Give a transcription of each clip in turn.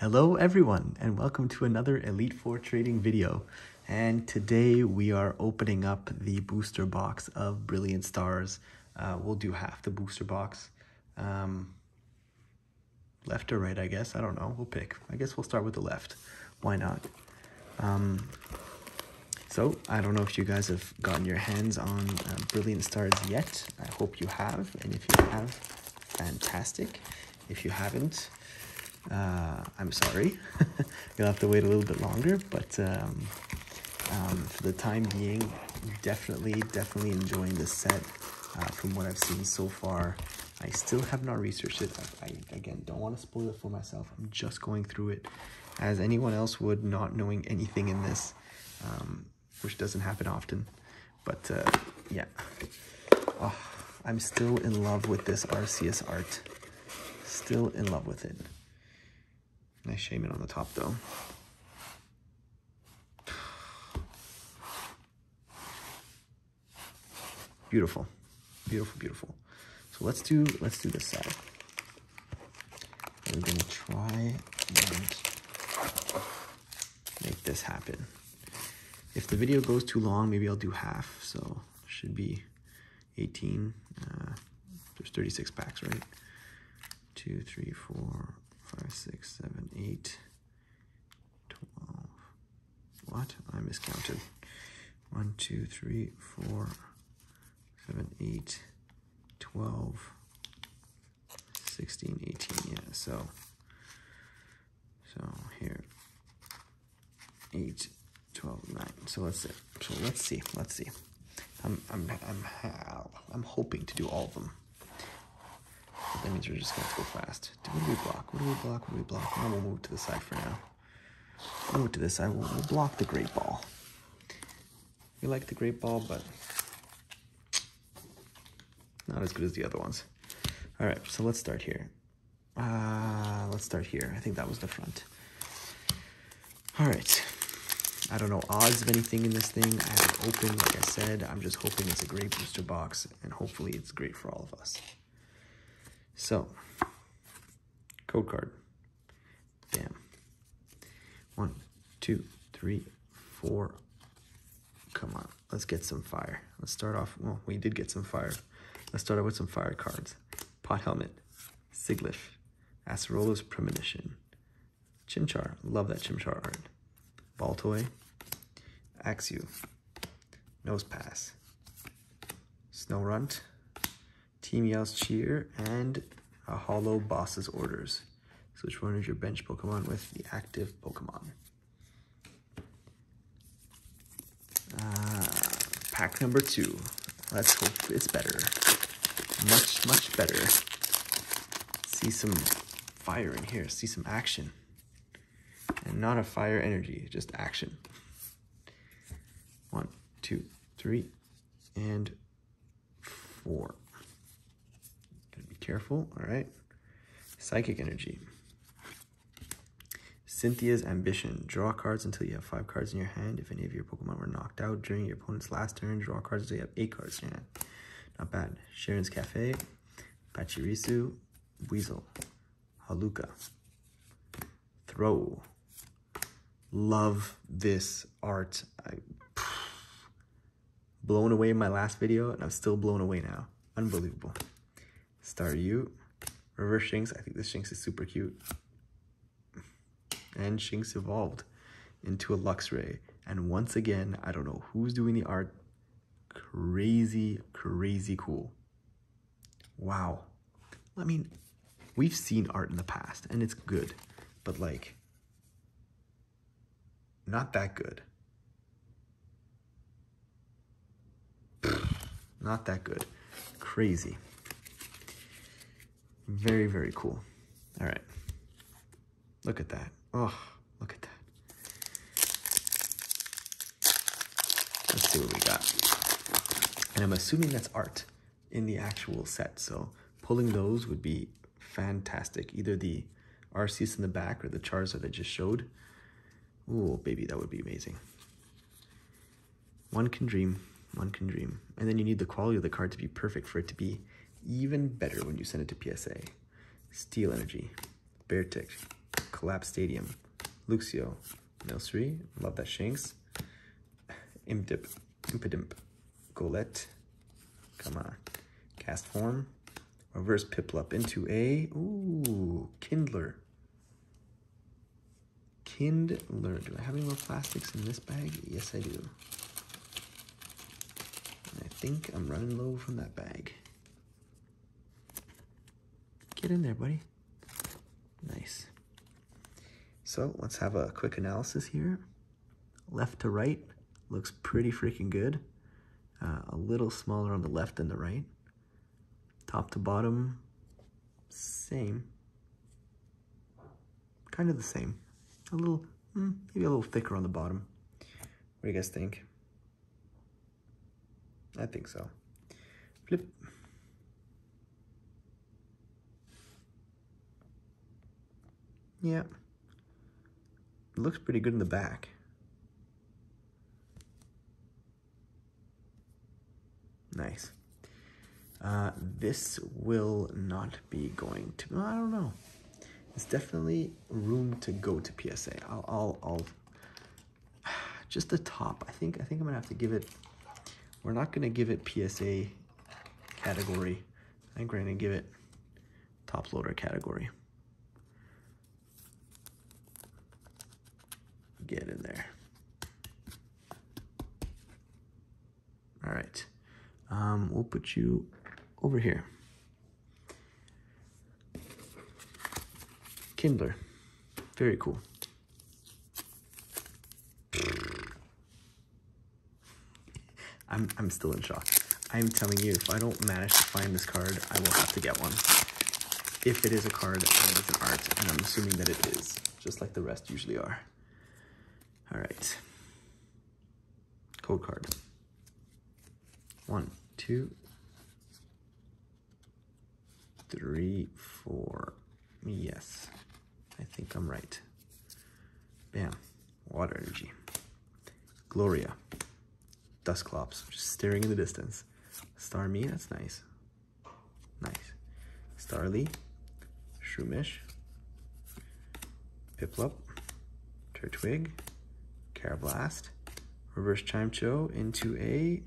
Hello everyone and welcome to another Elite Four trading video. And today we are opening up the booster box of Brilliant Stars. Uh, we'll do half the booster box. Um, left or right, I guess. I don't know. We'll pick. I guess we'll start with the left. Why not? Um, so, I don't know if you guys have gotten your hands on uh, Brilliant Stars yet. I hope you have. And if you have, fantastic. If you haven't, uh, I'm sorry. You'll have to wait a little bit longer, but um, um, for the time being, definitely, definitely enjoying this set uh, from what I've seen so far. I still have not researched it. I, I, again, don't want to spoil it for myself. I'm just going through it as anyone else would, not knowing anything in this, um, which doesn't happen often. But uh, yeah, oh, I'm still in love with this Arceus art. Still in love with it. Nice Shaymin on the top though. Beautiful, beautiful, beautiful. So let's do let's do this side. We're gonna try and make this happen. If the video goes too long, maybe I'll do half. So should be 18. Uh, there's 36 packs, right? Two, three, four, five, six, seven, eight, 12. What? I miscounted. One, two, three, four, seven, eight, 12, 16, 18. Yeah, so, so here, 8, 12, 9. So let's see. So let's see. Let's see. I'm, I'm, I'm, I'm hoping to do all of them. That means we're just going to go fast. What do we block? What do we block? What do we block? Now we'll move to the side for now. We'll move to this side. We'll, we'll block the great ball. We like the great ball, but not as good as the other ones. All right, so let's start here. Uh, let's start here. I think that was the front. All right. I don't know odds of anything in this thing. I haven't opened, like I said. I'm just hoping it's a great booster box, and hopefully it's great for all of us. So, code card. Bam. One, two, three, four. Come on, let's get some fire. Let's start off, well, we did get some fire. Let's start out with some fire cards. Pot Helmet, Sigilyph, Acerola's Premonition, Chimchar, love that Chimchar art. Baltoy, Axew, Nosepass, Snorunt, Team Yell's Cheer, and a Hollow Boss's Orders. So which one is your bench Pokemon with the active Pokemon? Uh, pack number two. Let's hope it's better. Much, much better. See some fire in here. See some action. And not a fire energy, just action. One, two, three, and four. Careful, all right? Psychic energy. Cynthia's Ambition. Draw cards until you have five cards in your hand. If any of your Pokemon were knocked out during your opponent's last turn, draw cards until you have eight cards in your hand. Not bad. Cheren's Cafe. Pachirisu. Weasel. Haluka. Throw. Love this art. I blown away in my last video, and I'm still blown away now. Unbelievable. Staryu. Reverse Shinx. I think this Shinx is super cute and Shinx evolved into a Luxray. And once again, I don't know who's doing the art. Crazy, crazy cool. Wow. I mean, we've seen art in the past and it's good, but like, not that good. Not that good. Crazy. Very, very cool. All right. Look at that. Oh, look at that. Let's see what we got. And I'm assuming that's art in the actual set. So pulling those would be fantastic. Either the Arceus in the back or the Charizard I just showed. Oh, baby, that would be amazing. One can dream. One can dream. And then you need the quality of the card to be perfect for it to be even better when you send it to PSA. Steel Energy, Beartic, Collapse Stadium, Luxio, Milcery, love that Shanks, Imdip, Impidimp, Golett, come on, Castform, reverse Piplup into a, ooh, Kindler. Kindler, do I have any more plastics in this bag? Yes, I do. I think I'm running low from that bag. Get in there, buddy. Nice. So let's have a quick analysis here. Left to right looks pretty freaking good. Uh, a little smaller on the left than the right. Top to bottom, same. Kind of the same. A little, mm, maybe a little thicker on the bottom. What do you guys think? I think so. Flip. Yeah. It looks pretty good in the back. Nice. Uh, this will not be going to, I don't know. It's definitely room to go to PSA. I'll, I'll, I'll just the top. I think, I think I'm gonna have to give it, we're not gonna give it PSA category. I think we're gonna give it top loader category. Get in there. All right. Um, we'll put you over here. Kindler. Very cool. I'm, I'm still in shock. I'm telling you, if I don't manage to find this card, I will have to get one. If it is a card and it's an art, and I'm assuming that it is, just like the rest usually are. All right. Code card. One, two, three, four. Yes, I think I'm right. Bam, water energy. Gloria, Dusclops, just staring in the distance. Starmie, that's nice. Nice. Starly, Shroomish, Piplup, Turtwig, Karrablast, Reverse Chimecho into a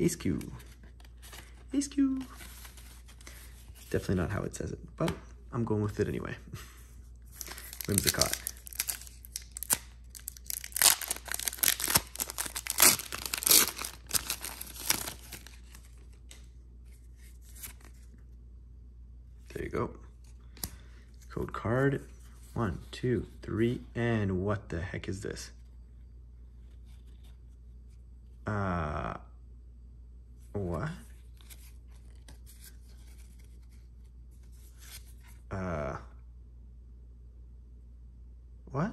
Ace Q. Ace Q. Definitely not how it says it, but I'm going with it anyway. Whimsicott. There you go. Code card. One, two, three, and what the heck is this? Uh, what? Uh, what?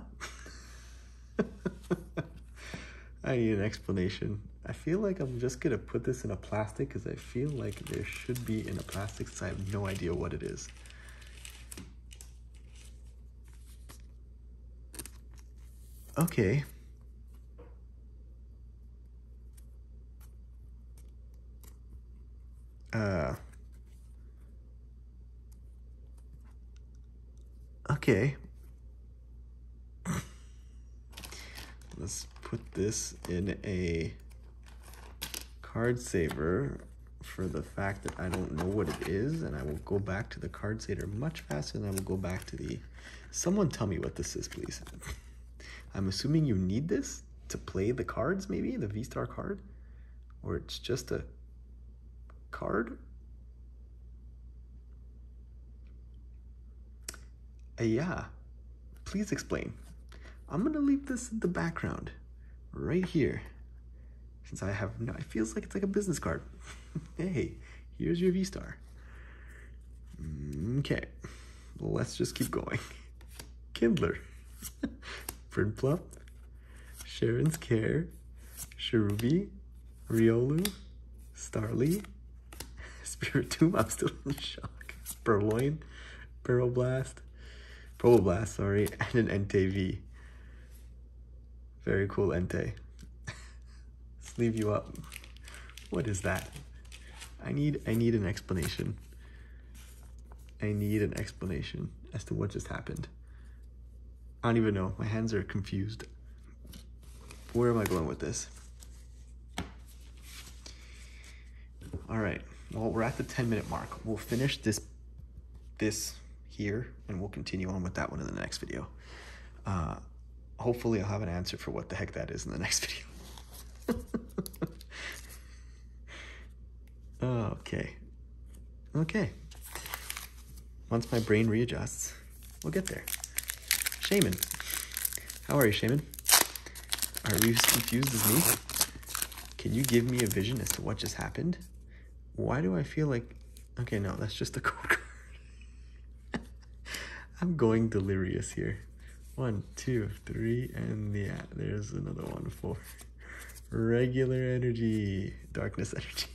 I need an explanation. I feel like I'm just gonna put this in a plastic because I feel like there should be in a plastic so I have no idea what it is. Okay. Uh. Okay. Let's put this in a card saver for the fact that I don't know what it is and I will go back to the card saver much faster than I will go back to the someone tell me what this is please. I'm assuming you need this to play the cards maybe the V-Star card? Or it's just a card yeah. Please explain. I'm gonna leave this in the background right here since I have no, it feels like it's like a business card. hey, here's your V-Star. Okay, let's just keep going. Kindler, Prinplup, Cheren's Care, Cherubi, Riolu, Starly, Spiritomb, I'm still in shock, Purrloin, Pyroblast, Proboblast, sorry, and an Entei V. Very cool Entei. Sleeve you up. What is that? I need I need an explanation. I need an explanation as to what just happened. I don't even know. My hands are confused. Where am I going with this? All right. Well, we're at the 10 minute mark. We'll finish this this here and we'll continue on with that one in the next video. Uh, hopefully I'll have an answer for what the heck that is in the next video. okay. Okay. Once my brain readjusts, we'll get there. Shaymin. How are you, Shaymin? Are you as confused as me? Can you give me a vision as to what just happened? Why do I feel like... Okay, no, that's just a code. I'm going delirious here. One, two, three, and yeah, there's another one. Four. Regular energy. Darkness energy.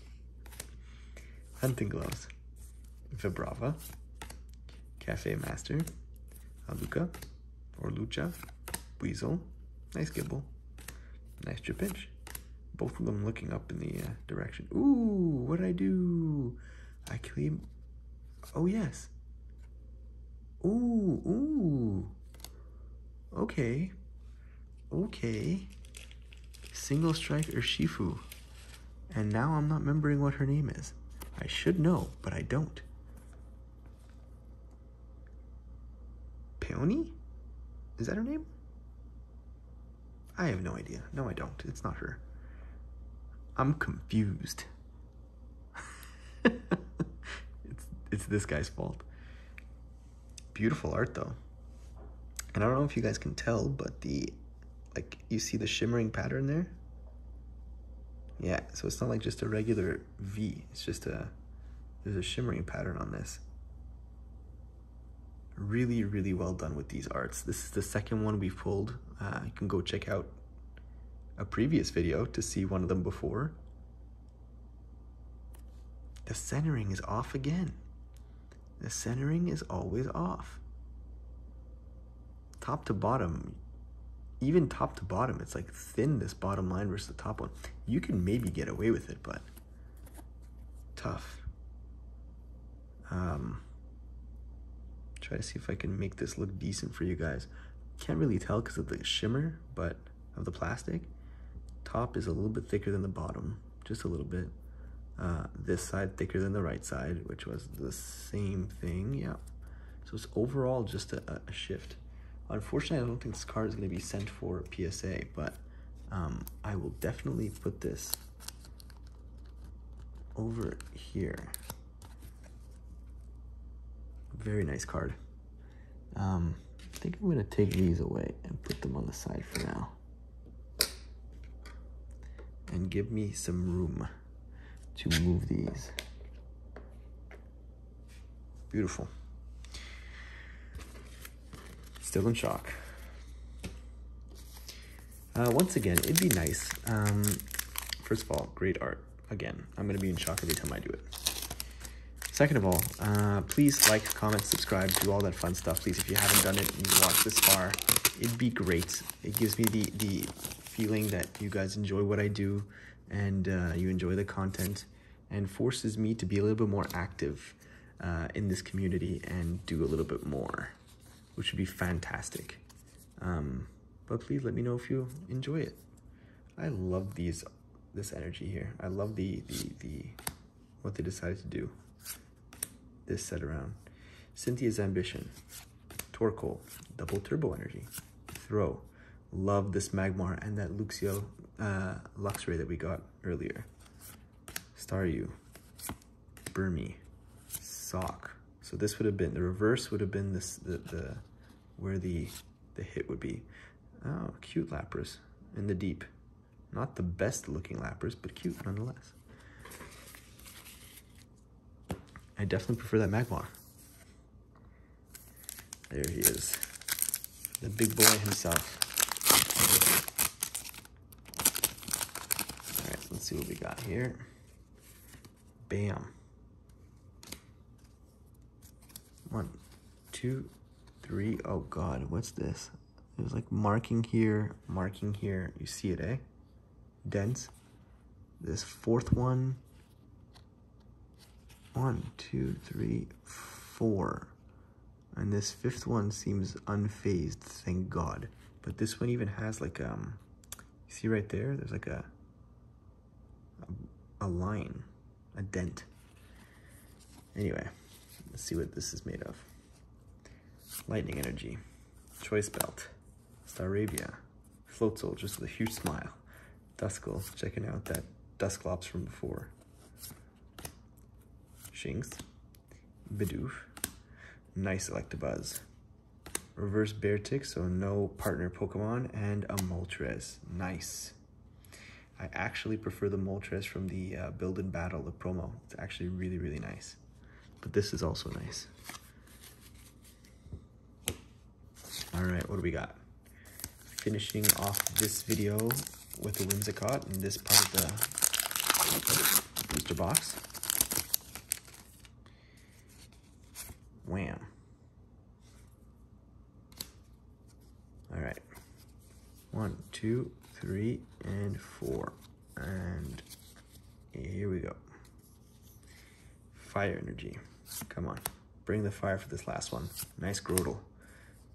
Hunting gloves. Vibrava. Cafe Master. Aluka. Or Lucha. Weasel. Nice Gible. Nice Trapinch. Both of them looking up in the uh, direction. Ooh, what did I do? I claim. Oh, yes. Ooh, ooh. Okay. Okay. Single strike Urshifu. And now I'm not remembering what her name is. I should know, but I don't. Peony? Is that her name? I have no idea. No, I don't. It's not her. I'm confused. it's it's this guy's fault. Beautiful art though. And I don't know if you guys can tell, but the like you see the shimmering pattern there? Yeah, so it's not like just a regular V. It's just a there's a shimmering pattern on this. Really, really well done with these arts. This is the second one we've pulled. Uh, you can go check out a previous video to see one of them before. The centering is off again. The centering is always off. Top to bottom, even top to bottom, it's like thin this bottom line versus the top one. You can maybe get away with it, but tough. Um, try to see if I can make this look decent for you guys. Can't really tell because of the shimmer, but of the plastic top is a little bit thicker than the bottom, just a little bit. Uh, this side thicker than the right side, which was the same thing, yeah. So it's overall just a, a shift. Unfortunately, I don't think this card is going to be sent for PSA, but um, I will definitely put this over here. Very nice card. Um, I think I'm going to take these away and put them on the side for now and give me some room to move these. Beautiful. Still in shock. Uh, once again, it'd be nice. Um, first of all, great art. Again, I'm going to be in shock every time I do it. Second of all, uh, please like, comment, subscribe, do all that fun stuff. Please, if you haven't done it and you've watched this far, it'd be great. It gives me the, the feeling that you guys enjoy what I do and uh, you enjoy the content and forces me to be a little bit more active uh, in this community and do a little bit more, which would be fantastic. Um, but please let me know if you enjoy it. I love these, this energy here. I love the, the, the, what they decided to do this set around. Cynthia's Ambition, Torkoal, Double Turbo Energy, throw. Love this Magmar and that Luxio uh, Luxray that we got earlier. Staryu, Burmy, Sock. So this would have been, the reverse would have been this, the, the where the, the hit would be. Oh, cute Lapras in the deep. Not the best looking Lapras, but cute nonetheless. I definitely prefer that Magmar. There he is. The big boy himself. All right, so let's see what we got here. Bam. One, two, three. Oh God, what's this? There's like marking here, marking here. You see it, eh? Dense. This fourth one. One, two, three, four. And this fifth one seems unfazed, thank God. But this one even has like, um, you see right there? There's like a, a, line, a dent. Anyway, let's see what this is made of. Lightning Energy, Choice Belt, Staravia, Floatzel, just with a huge smile. Duskull, checking out that Dusclops from before. Shinx, Bidoof, nice Electabuzz. Reverse Beartic, so no partner Pokemon, and a Moltres. Nice. I actually prefer the Moltres from the uh, Build and Battle, the promo. It's actually really, really nice. But this is also nice. All right, what do we got? Finishing off this video with the Whimsicott in this part of the booster box. Wham. All right. One, two, three, and four. And here we go. Fire energy. Come on. Bring the fire for this last one. Nice Grotle.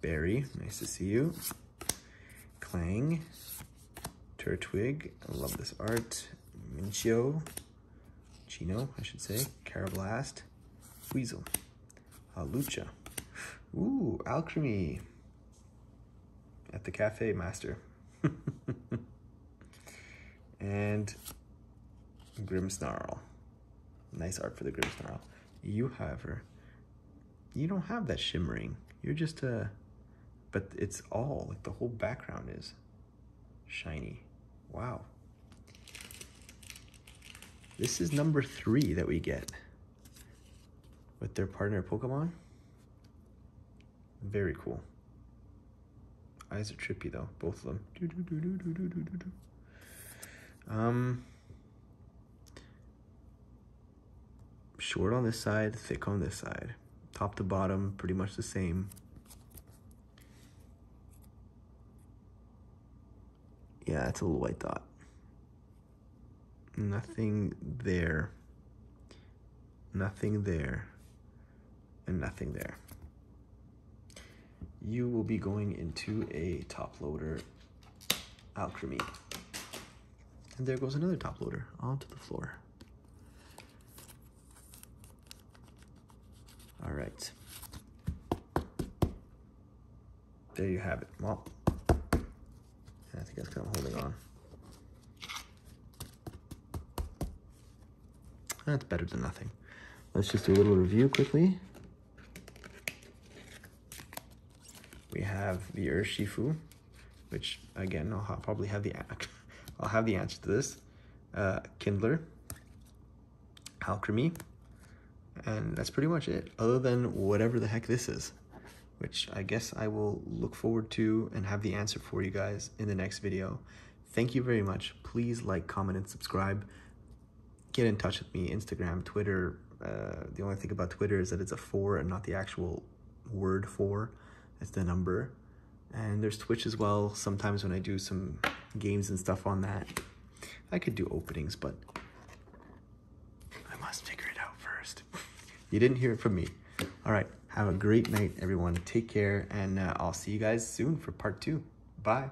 Barry, nice to see you. Klang. Turtwig, I love this art. Mincio. Chino, I should say. Karrablast Weasel. Lucha. Ooh, Alcremie At the Cafe Master. and Grimmsnarl. Nice art for the Grimmsnarl. You, however, you don't have that shimmering. You're just a, but it's all, like the whole background is shiny. Wow. This is number three that we get with their partner Pokemon. Very cool. Eyes are trippy though, both of them. Um, short on this side, thick on this side. Top to bottom, pretty much the same. Yeah, it's a little white dot. Nothing there. Nothing there and nothing there. You will be going into a top loader Alcremie. And there goes another top loader onto the floor. All right. There you have it. Well, I think that's kind of holding on. That's better than nothing. Let's just do a little review quickly. We have the Urshifu, which again, I'll probably have the, I'll have the answer to this. Uh, Kindler, Alcremie, and that's pretty much it, other than whatever the heck this is, which I guess I will look forward to and have the answer for you guys in the next video. Thank you very much. Please like, comment, and subscribe. Get in touch with me, Instagram, Twitter. Uh, the only thing about Twitter is that it's a four and not the actual word four. It's the number. And there's Twitch as well. Sometimes when I do some games and stuff on that, I could do openings, but I must figure it out first. you didn't hear it from me. All right. Have a great night, everyone. Take care, and uh, I'll see you guys soon for part two. Bye.